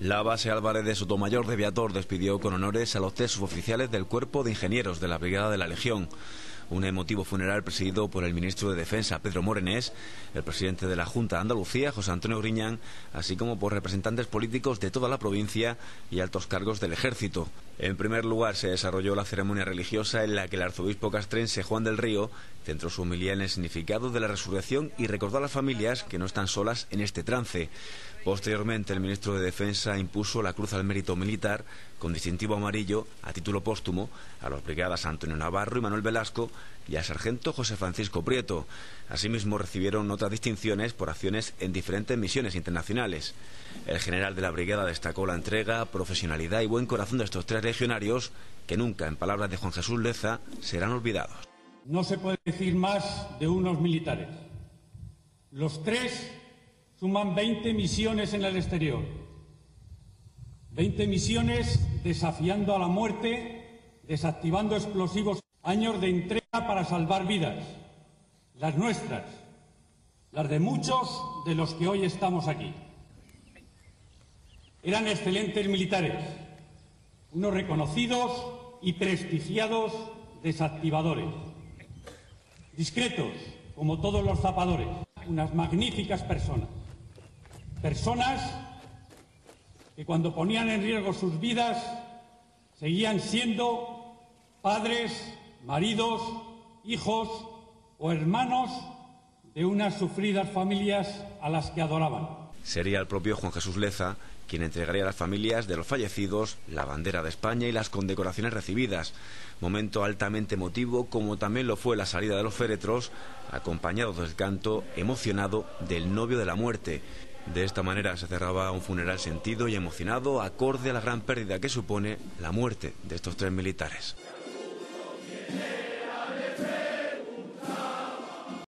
La base Álvarez de Sotomayor de Viator despidió con honores a los tres suboficiales del Cuerpo de Ingenieros de la Brigada de la Legión. Un emotivo funeral presidido por el ministro de Defensa, Pedro Morenés, el presidente de la Junta de Andalucía, José Antonio Griñán, así como por representantes políticos de toda la provincia y altos cargos del ejército. En primer lugar, se desarrolló la ceremonia religiosa en la que el arzobispo castrense Juan del Río centró su humildad en el significado de la resurrección y recordó a las familias que no están solas en este trance. Posteriormente, el ministro de Defensa impuso la Cruz al Mérito Militar con distintivo amarillo a título póstumo a los brigadas Antonio Navarro y Manuel Velasco y al sargento José Francisco Prieto. Asimismo, recibieron otras distinciones por acciones en diferentes misiones internacionales. El general de la brigada destacó la entrega, profesionalidad y buen corazón de estos tres legionarios que nunca, en palabras de Juan Jesús Leza, serán olvidados. No se puede decir más de unos militares. Los tres suman 20 misiones en el exterior. 20 misiones desafiando a la muerte, desactivando explosivos, años de entrega para salvar vidas, las nuestras, las de muchos de los que hoy estamos aquí. Eran excelentes militares, unos reconocidos y prestigiados desactivadores, discretos como todos los zapadores, unas magníficas personas. Personas que cuando ponían en riesgo sus vidas seguían siendo padres, maridos, hijos o hermanos de unas sufridas familias a las que adoraban. Sería el propio Juan Jesús Leza quien entregaría a las familias de los fallecidos la bandera de España y las condecoraciones recibidas. Momento altamente emotivo, como también lo fue la salida de los féretros, acompañados del canto emocionado del novio de la muerte. De esta manera se cerraba un funeral sentido y emocionado, acorde a la gran pérdida que supone la muerte de estos tres militares.